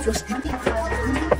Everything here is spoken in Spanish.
Flor.